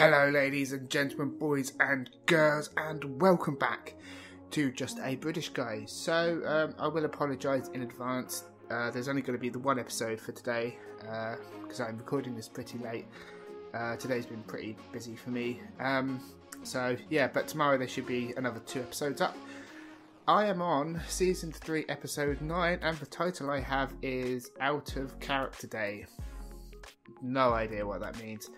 Hello, ladies and gentlemen, boys and girls, and welcome back to Just a British Guy. So, um, I will apologise in advance. Uh, there's only going to be the one episode for today because I'm recording this pretty late. Uh, today's been pretty busy for me. Um, so, yeah, but tomorrow there should be another two episodes up. I am on season 3, episode 9, and the title I have is Out of Character Day. No idea what that means.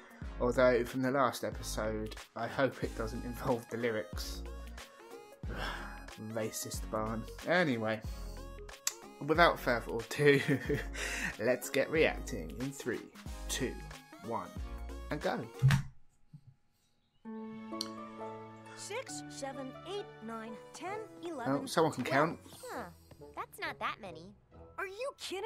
Although, from the last episode, I hope it doesn't involve the lyrics. Racist barn. Anyway, without further ado, let's get reacting in three, two, one, and go. Six, seven, eight, nine, ten, oh, eleven. Oh, someone can count. Huh. That's not that many. Are you kidding?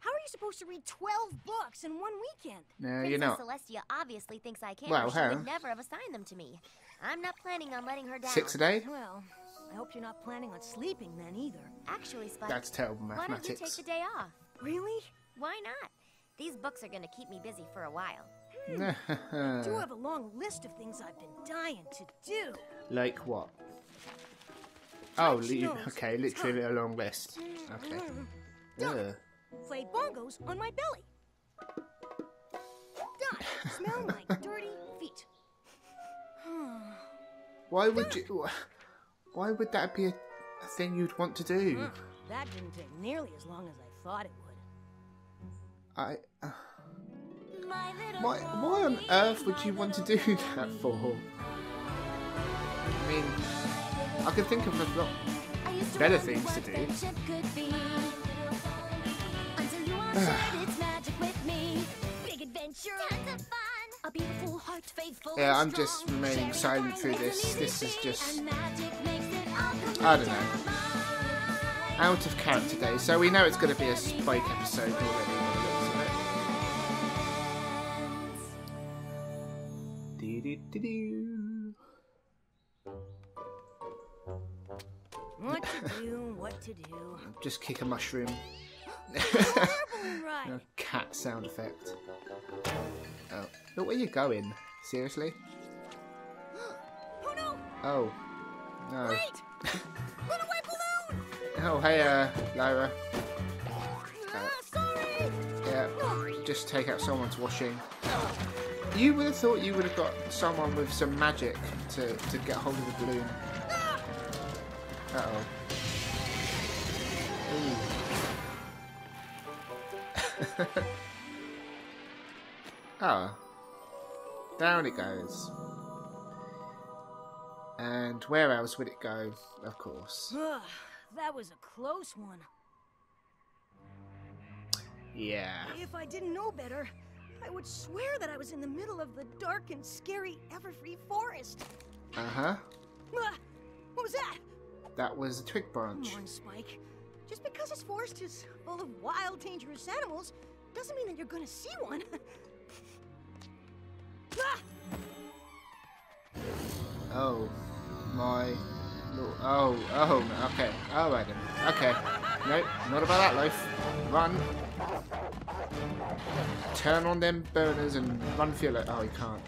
How are you supposed to read 12 books in one weekend? No, Princess you're not. Celestia obviously thinks I can. Well, or she would never have assigned them to me. I'm not planning on letting her down. Six a day? Well, I hope you're not planning on sleeping then either. Actually, Spike, That's terrible mathematics. why don't you take the day off? Really? Why not? These books are going to keep me busy for a while. I do have a long list of things I've been dying to do. like what? Oh, Touch li- nose. okay, literally a long list. Okay. Mm. Played bongos on my belly. Done. Smell my dirty feet. Why would you? Why would that be a, a thing you'd want to do? that didn't take nearly as long as I thought it would. I. Uh, why? Why on earth would you want to do that for? I mean, I could think of a lot better things to do. Yeah, I'm just remaining silent through this. This is just. I don't know. Out of character day, so we know it's going to be a Spike episode already. by the looks of What to do, what to do. Just kick a mushroom. A cat sound effect. Oh, look where you're going. Seriously? Oh no! Oh, no. Wait! Runaway balloon! Oh, hey, uh, Lyra. Ah, sorry! Yeah, just take out someone's washing. You would have thought you would have got someone with some magic to, to get hold of the balloon. Uh oh. Oh. Down it goes. And where else would it go? Of course. Ugh, that was a close one. Yeah. If I didn't know better, I would swear that I was in the middle of the dark and scary Everfree Forest. Uh huh. Ah, what was that? That was a twig branch. Come on, Spike. Just because this forest is full of wild, dangerous animals doesn't mean that you're gonna see one. ah! Oh, my lord. Oh, oh, okay. Alright then. Okay. Nope, not about that life. Run. Turn on them burners and run for your life. Oh, you can't.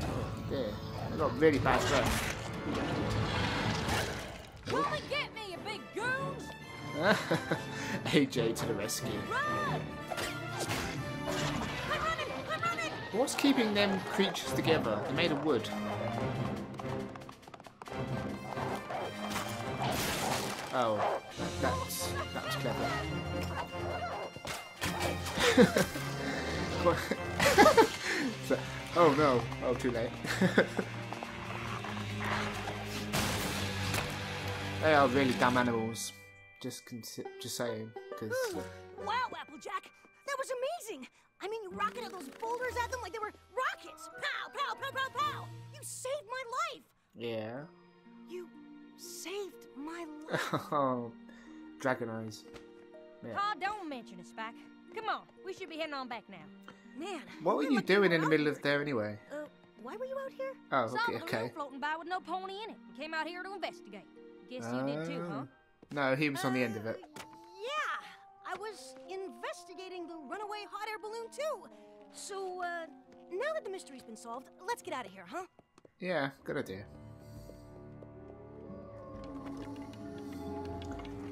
Oh, dear. I got really bad breath. AJ to the rescue. What's keeping them creatures together? They're made of wood. Oh, that's that's clever. Oh no! Oh, too late. they are really dumb animals. Just consi- just saying, because Wow, Applejack! That was amazing! I mean, you rocketed those boulders at them like they were rockets! Pow, pow, pow, pow, pow! You saved my life! yeah. You saved my life! Oh, dragon eyes. Yeah. Oh, don't mention it, Spike. Come on, we should be heading on back now. Man, What were you doing in the middle of there anyway? Uh, why were you out here? Oh, Saw okay, balloon okay. floating by with no pony in it. and Came out here to investigate. Guess you did too, huh? No, he was on the end of it. Uh, Yeah, I was investigating the runaway hot air balloon too. So, uh, now that the mystery's been solved, let's get out of here, huh? Yeah, good idea.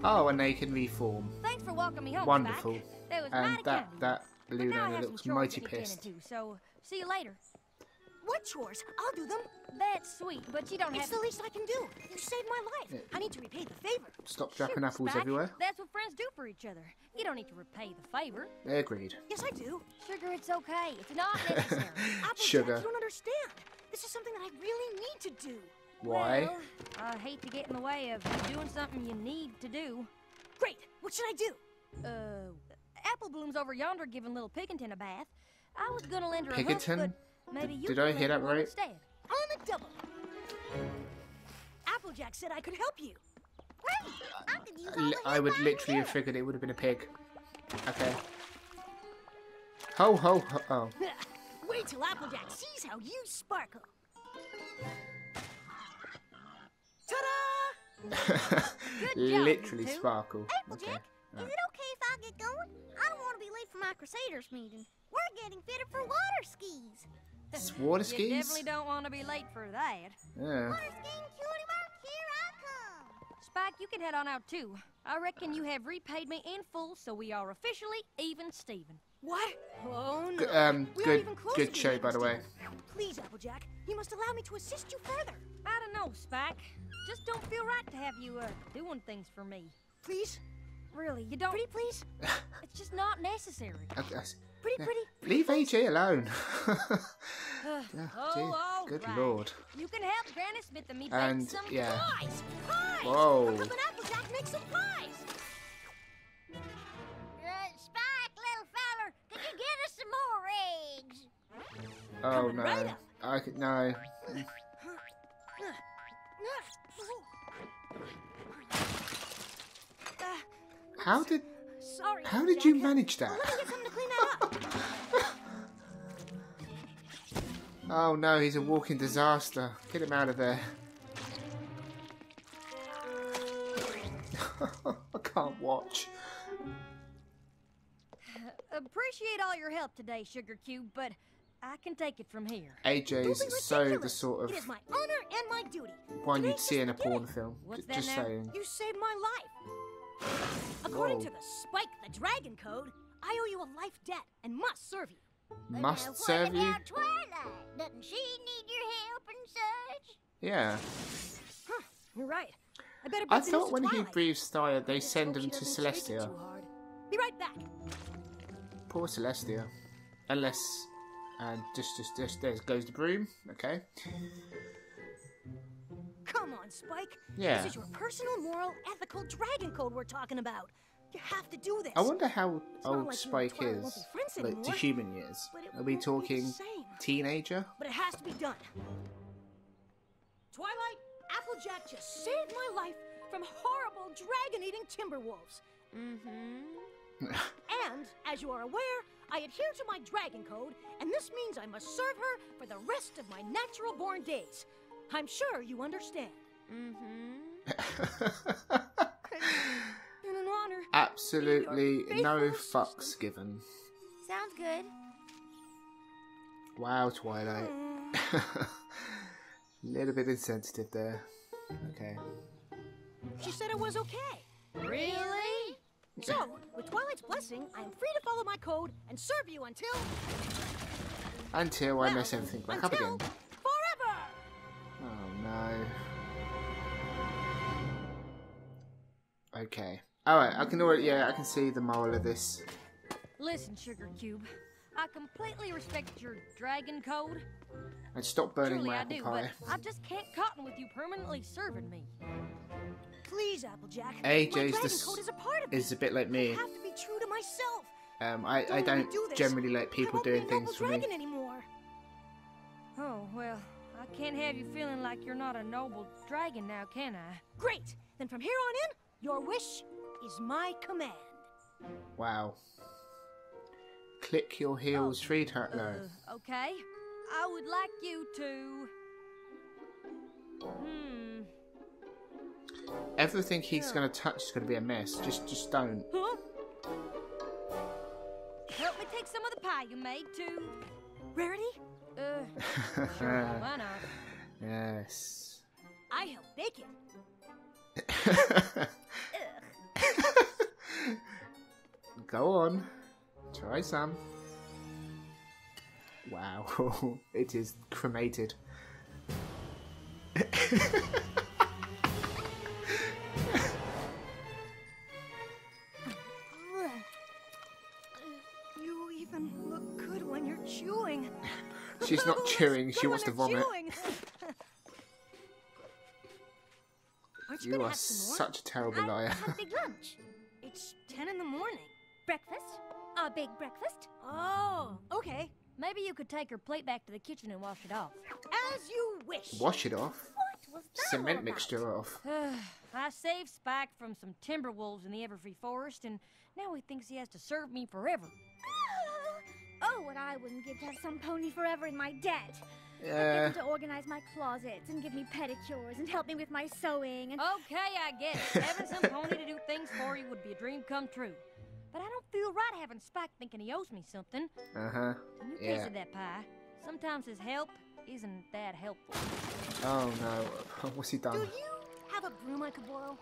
Oh, and they can reform. Thanks for walking me home, Wonderful. Spike. That was And that kind of you. that balloon owner looks mighty pissed. into, so see you later. What chores? I'll do them. That's sweet, but you don't It's have the least I can do. You saved my life. Yeah. I need to repay the favor. Stop dropping apples Spike. everywhere. That's what friends do for each other. You don't need to repay the favor. Agreed. Yes, I do. Sugar, it's okay. It's not necessary. Applejack, Sugar. you don't understand. This is something that I really need to do. Why? Well, I hate to get in the way of you doing something you need to do. Great. What should I do? Uh, Apple Bloom's over yonder giving little Pickinton a bath. I was gonna lend her a Pickinton? hook, but maybe you Did I hear that right? Instead. On the double. Applejack said I could help you. I could use I would literally have figured it would have been a pig. Okay. Ho ho ho! Oh, Wait till Applejack sees how you sparkle. Ta-da! literally sparkle. Okay. Applejack, is it okay if I get going? I don't want to be late for my Crusaders meeting. We're getting fitted for water skis. It's water You skis. definitely don't want to be late for that. Yeah. Water skiing, cutie mark, here I come. Spike, you can head on out too. I reckon you have repaid me in full, so we are officially even Steven. What? Oh no. G- um, We aren't good, even close good show by the way. Steven. Please, Applejack, you must allow me to assist you further. I don't know, Spike. Just don't feel right to have you uh, doing things for me. Please? Really, you don't. Pretty please? It's just not necessary. Okay, that's- Pretty, pretty? Leave AJ alone. Yeah, oh, Good right. lord. You can help Granny Smith and me bake some yeah. Pies! Pies! Whoa. I'm helping Applejack make some pies! Uh, Spike, little feller, can you get us some more eggs? Oh Coming no. right. I could no. How did sorry. how did you manage that? Let me get something to clean that up. Oh no, he's a walking disaster. Get him out of there. I can't watch. Uh, appreciate all your help today, Sugar Cube, but I can take it from here. AJ is so the sort It is of my honor and my duty. one Today's you'd see in a porn film. What's Just saying. You saved my life. According Whoa. to the Spike the Dragon Code, I owe you a life debt and must serve you. Must now, serve you? Twilight? Doesn't she need your help and such? Yeah. Huh, you're right. I better I break the news thought when he Twilight. breathes fire, they send him to doesn't take it Celestia. Be right back. Poor Celestia. Unless, and just, just, just there goes the broom. Okay. Come on, Spike. Yeah. This is your personal, moral, ethical dragon code we're talking about. You have to do this. I wonder how not old like Spike is, be friends like to anymore, human years. but it Are we won't be talking teenager? But it has to be done. Twilight, Applejack just saved my life from horrible dragon-eating timber wolves. Mm-hmm. And, as you are aware, I adhere to my dragon code, and this means I must serve her for the rest of my natural-born days. I'm sure you understand. Mm-hmm. In an honor. Absolutely no fucks given. Sounds good. Wow, Twilight. Mm. Little bit insensitive there. Okay. She said it was okay. Really? So, with Twilight's blessing, I am free to follow my code and serve you until. Until I mess everything back up again. Forever! Oh no. Okay. Alright, I can already yeah, I can see the moral of this. Listen, Sugar Cube. I completely respect your dragon code. And stop burning Truly, my I do, pie. but I just can't cotton with you permanently serving me. Please, Applejack. AJ's my code is a part of Is a bit like I me. have to be true to myself. Um I, I Don't me don't do this. generally let I people doing things for me. anymore. Oh, well, I can't have you feeling like you're not a noble dragon now, can I? Great. Then from here on in, your wish is my command. Wow. Click your heels three times. No. Uh, okay. I would like you to. Hmm. Everything he's gonna touch is gonna be a mess. Just just don't. Huh? Help me take some of the pie you made to. Rarity, Uh, sure, why not? yes. I help bake it. Go on. Try some. Wow, it is cremated. You even look good when you're chewing. She's not chewing, she wants to vomit. you, You are have some more? such a terrible liar. had big lunch. It's ten in the morning. Breakfast. A big breakfast. Oh, okay. Maybe you could take her plate back to the kitchen and wash it off. As you wish. Wash it off. What was that Cement mixture off. I saved Spike from some timber wolves in the Everfree Forest, and now he thinks he has to serve me forever. Oh, what I wouldn't give to have some pony forever in my debt. Yeah. Get him to organize my closets and give me pedicures and help me with my sewing and Okay, I get it. Having some pony to do things for you would be a dream come true. But I don't feel right having Spike thinking he owes me something. Uh huh. And you Yeah. tasted that pie. Sometimes his help isn't that helpful. Oh no. What's he done? Do you have a broom I could borrow?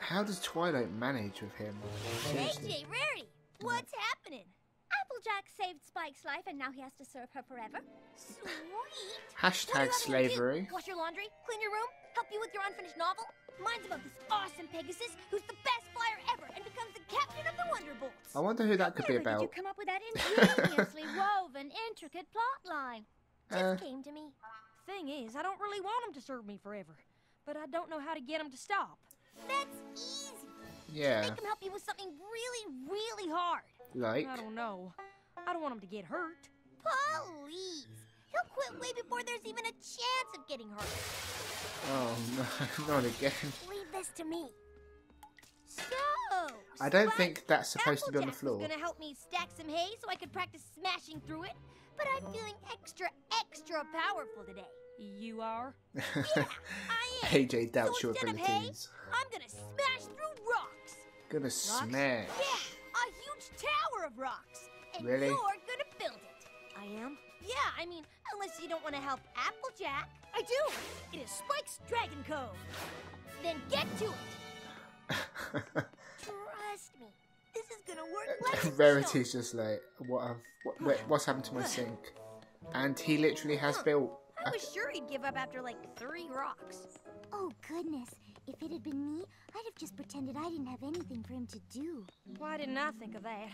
How does Twilight manage with him? AJ, Rarity, what's happening? Applejack saved Spike's life and now he has to serve her forever. Sweet. Hashtag slavery. Wash your laundry, clean your room, help you with your unfinished novel. Mine's about this awesome Pegasus who's the best flyer ever and becomes the captain of the Wonderbolts. I wonder who that could be about. Did you come up with that ingeniously woven, intricate plot line? Just Uh, came to me. Thing is, I don't really want him to serve me forever. But I don't know how to get him to stop. That's easy. yeah. Make him help you with something really, really hard. Like. I don't know. I don't want him to get hurt. Please. He'll quit way before there's even a chance of getting hurt. Oh no, not again. Leave this to me. So, I don't think that's supposed to be on the floor. was gonna help me stack some hay so I could practice smashing through it, but I'm feeling extra, extra powerful today. You are? yeah, I am. AJ doubts so your instead of hay. I'm gonna smash through rocks. Gonna smash. Yeah, a huge tower of rocks. And Really? you're gonna build it. I am. Yeah, I mean, unless you don't want to help Applejack, I do. It is Spike's Dragon Code. then get to it. Trust me, this is gonna work uh, like a charm. Rarity's just like, what have, what, wait, what's happened to my sink? And he literally has built. I was sure he'd give up after like three rocks. Oh, goodness. If it had been me, I'd have just pretended I didn't have anything for him to do. Why didn't I think of that?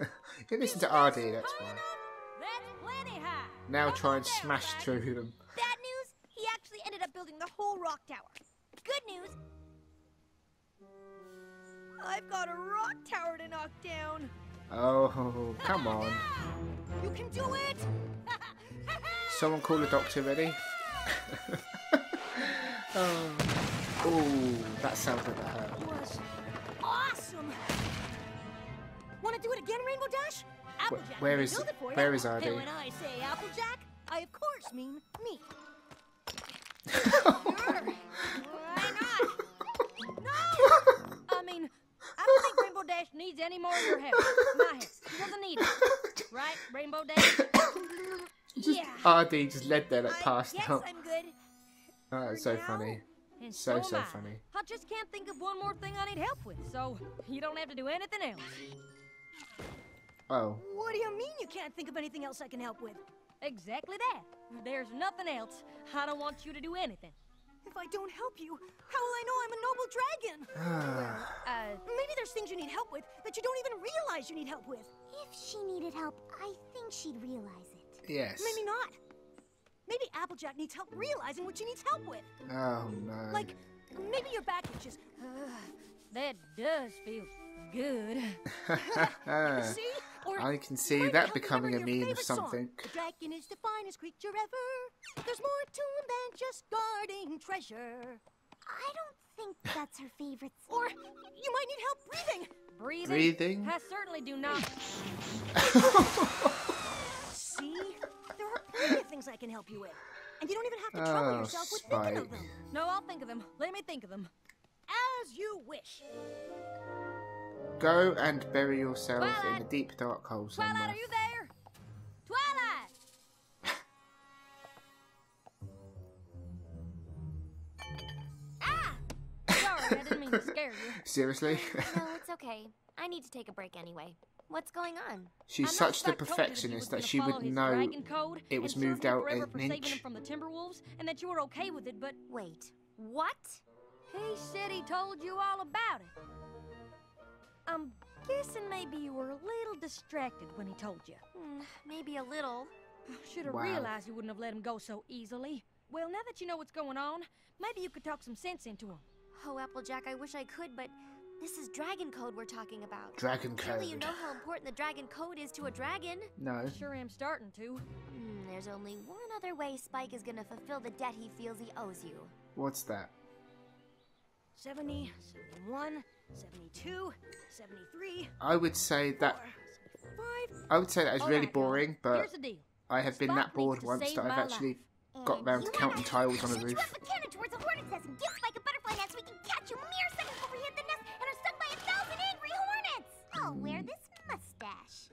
you listen to RD, that's why. That's plenty high. Now try and smash through them. Bad news, he actually ended up building the whole rock tower. Good news, I've got a rock tower to knock down. Oh, come on. You can do it. Someone call the doctor ready? oh. Ooh, that sounds like that hurt. awesome. Want to do it again, Rainbow Dash? Applejack where is- build it for where is RD? And when I say Applejack, I of course mean me. sure. Why not? I mean, I don't think Rainbow Dash needs any more of your help. My help. He doesn't need it. Right, Rainbow Dash? Just Yeah. RD just led there like guess out. I'm good. Oh, it's so now. funny. So, so, so funny. I just can't think of one more thing I need help with, so you don't have to do anything else. Oh, What do you mean you can't think of anything else I can help with? Exactly that. There's nothing else. I don't want you to do anything. If I don't help you, how will I know I'm a noble dragon? well, Uh, Maybe there's things you need help with that you don't even realize you need help with. If she needed help, I think she'd realize it. yes. Maybe not. Maybe Applejack needs help realizing what she needs help with. Oh no. Like, maybe your back itches. that does feel good. See? Or I can see that becoming a your meme of favorite song. something. The dragon is the finest creature ever. There's more to him than just guarding treasure. I don't think that's her favorite song. Or you might need help breathing. Breathing? Breathing? I certainly do not. See? There are plenty of things I can help you with. And you don't even have to trouble Oh, yourself with thinking of them. No, I'll think of them. Let me think of them. As you wish. Go and bury yourself Twilight. in a deep dark hole somewhere. Twilight, are you there? Twilight! ah! Sorry, I didn't mean to scare you. Seriously? no, it's okay. I need to take a break anyway. What's going on? She's such the perfectionist that she would know it was moved out an inch. From the Timberwolves, and that you were okay with it, but wait, what? He said he told you all about it. I'm guessing maybe you were a little distracted when he told you. Hmm, maybe a little. Should have Wow. realized you wouldn't have let him go so easily. Well, now that you know what's going on, maybe you could talk some sense into him. Oh, Applejack, I wish I could, but this is Dragon Code we're talking about. Dragon Code. Surely you know how important the Dragon Code is to a dragon. No. Sure am starting to. Hmm, there's only one other way Spike is gonna fulfill the debt he feels he owes you. What's that? 70, 71, 72, 73, I would say that I would say that is All really right, boring, but Here's the deal. I have been Spike that bored once that I've actually And got round to counting wanna- tiles on a roof. you have the cannon towards the hornet's nest and give Spike a butterfly net so we can catch you mere seconds before we hit the nest and are stung by a thousand angry hornets? I'll wear this mustache.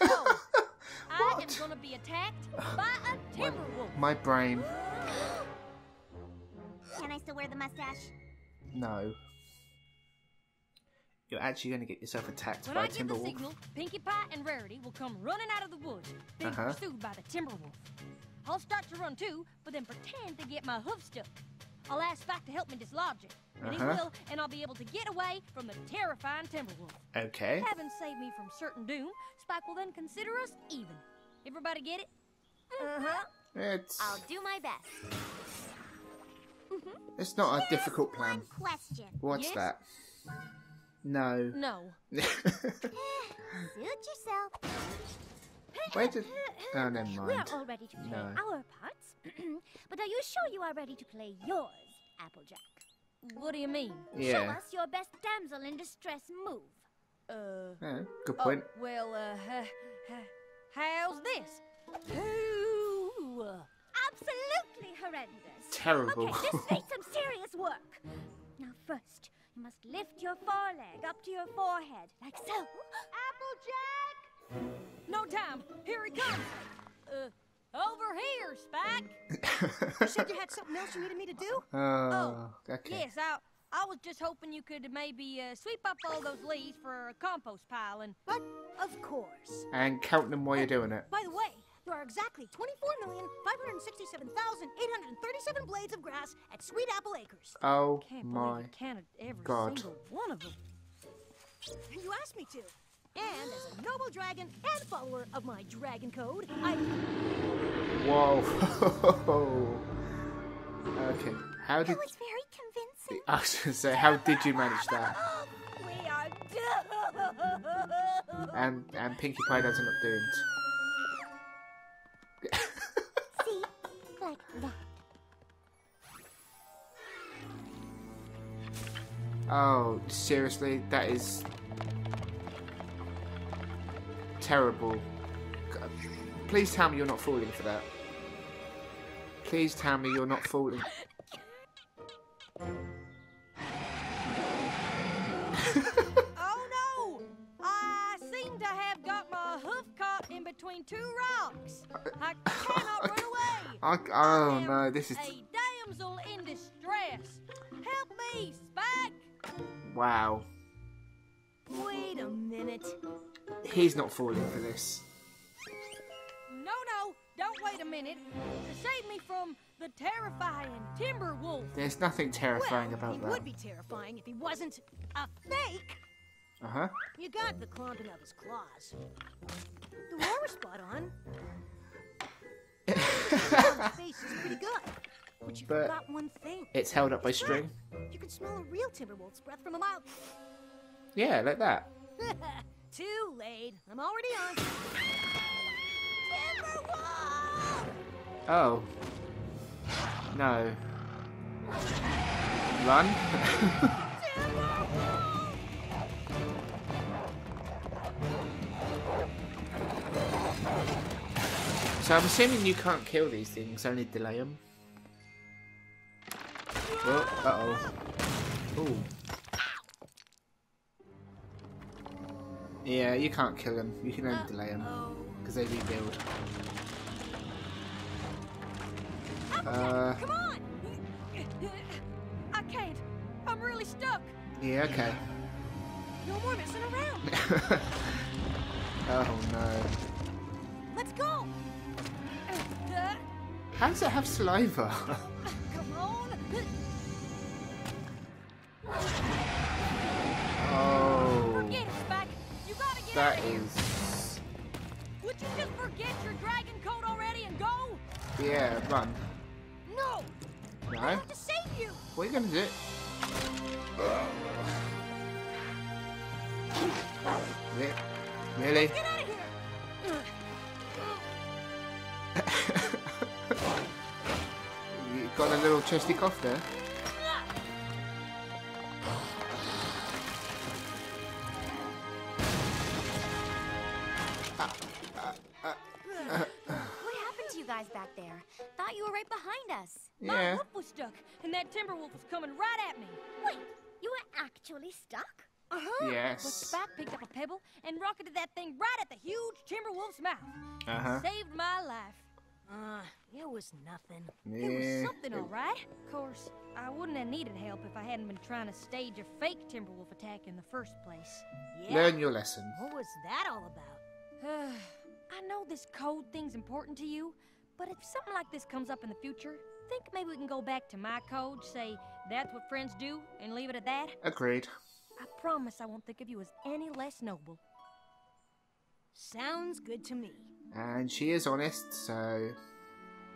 Oh, I am What? gonna be attacked by a timberwolf. My brain. Can I still wear the mustache? No. You're actually going to get yourself attacked When by I a give the signal, Pinkie Pie and Rarity will come running out of the woods, being Uh-huh. pursued by the Timberwolf. I'll start to run too, but then pretend to get my hoof stuck. I'll ask Spike to help me dislodge it, and Uh-huh. he will, and I'll be able to get away from the terrifying Timberwolf. Okay. Having saved me from certain doom, Spike will then consider us even. Everybody get it? Uh-huh. It's I'll do my best. it's not a difficult plan. One question. What's Yes? that? No. No. Suit yourself. Where did? Oh, never We are mind. all ready to play No. our parts. but are you sure you are ready to play yours, Applejack? What do you mean? Yeah. Show us your best damsel in distress move. Uh. Yeah, good oh, point. well, uh, ha- ha- how's this? Ooh. Absolutely horrendous. Terrible. Okay, this needs some serious work. Now, first, you must lift your foreleg up to your forehead, like so. Applejack! No time. Here he comes. Uh, over here, Spike. You said you had something else you needed me to do? oh, okay. Yes, I, I was just hoping you could maybe uh, sweep up all those leaves for a compost pile and. But of course. And count them while you're doing it. By the way, there are exactly 24,567,837 blades of grass at Sweet Apple Acres. Oh Can't my. believe counted every God. single one of them. You asked me to. And as a noble dragon and follower of my dragon code, I Whoa. okay. How did? That was very convincing. I was gonna say, how did you manage that? we are doomed. And and Pinkie Pie doesn't look doomed. Oh, seriously, that is terrible. Please tell me you're not falling for that. Please tell me you're not falling. Between two rocks. I cannot run away. I, oh no, this is a damsel in distress. Help me, Spike! wow. Wait a minute. He's not falling for this. No, no, don't wait a minute. To save me from the terrifying timber wolf. There's nothing terrifying well, about he that. would be terrifying if he wasn't a fake. Uh huh. You got the clomping of his claws. The war was spot on. Face is pretty good. But you But- forgot one thing. It's held up by string. You can smell a real Timberwolf's breath from a mile. Yeah, like that. Too late. I'm already on. Timberwolf! Oh. No. Run. so I'm assuming you can't kill these things, only delay them. Well, uh oh. Ooh. Yeah, you can't kill them. You can only delay them because they rebuild. Uh, Come on! I can't. I'm really Yeah, okay. No more messing around. oh no. Let's go. How does it have saliva? come on. oh. Forget it, Spike. You gotta get That out of here. is. Would you just forget your dragon code already and go? Yeah, run. No. I have to save you. What are you gonna do? Really? Got a little chesty cough there. What happened to you guys back there? Thought you were right behind us. My Yeah. was stuck, and that timber wolf was coming right at me. Wait, you were actually stuck? Uh huh. Yes. But Spike picked up a pebble and rocketed that thing right at the huge timber wolf's mouth. Uh huh. Saved my life. Uh, it was nothing. It was something, all right. Of course, I wouldn't have needed help if I hadn't been trying to stage a fake Timberwolf attack in the first place. Yeah. Learn your lesson. What was that all about? I know this code thing's important to you, but if something like this comes up in the future, think maybe we can go back to my code, say that's what friends do, and leave it at that? Agreed. I promise I won't think of you as any less noble. Sounds good to me. And she is honest, so.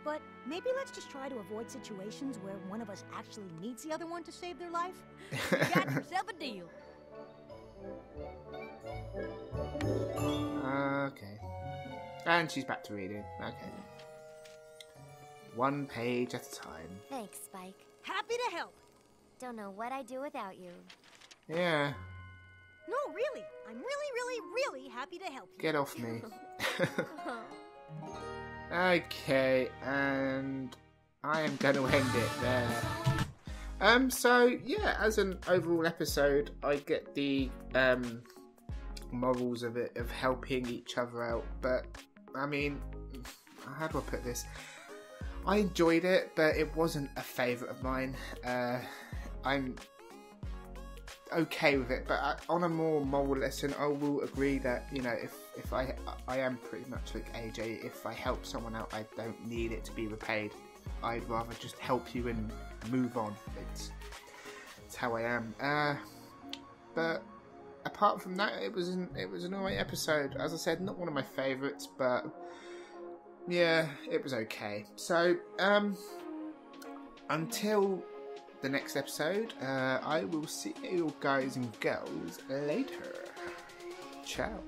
But maybe let's just try to avoid situations where one of us actually needs the other one to save their life. You got yourself a deal. okay. And she's back to reading. Okay. One page at a time. Thanks, Spike. Happy to help. Don't know what I'd do without you. Yeah. No, really. I'm really, really, really happy to help you. Get off me. okay, and I am going to end it there. Um, so yeah, as an overall episode, I get the um morals of it of helping each other out, but I mean, how do I put this? I enjoyed it, but it wasn't a favourite of mine. Uh, I'm okay with it, but I, on a more moral lesson, I will agree that you know if if I I am pretty much like AJ. If I help someone out, I don't need it to be repaid. I'd rather just help you and move on. It's it's how I am. Uh, but apart from that, it was an it was an alright episode. As I said, not one of my favourites, but yeah, it was okay. So um, until the next episode, uh, I will see you guys and girls later. Ciao.